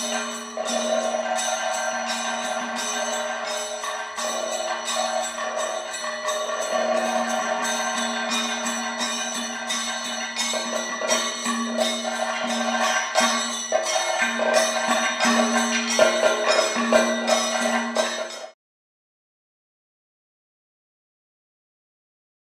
Yeah.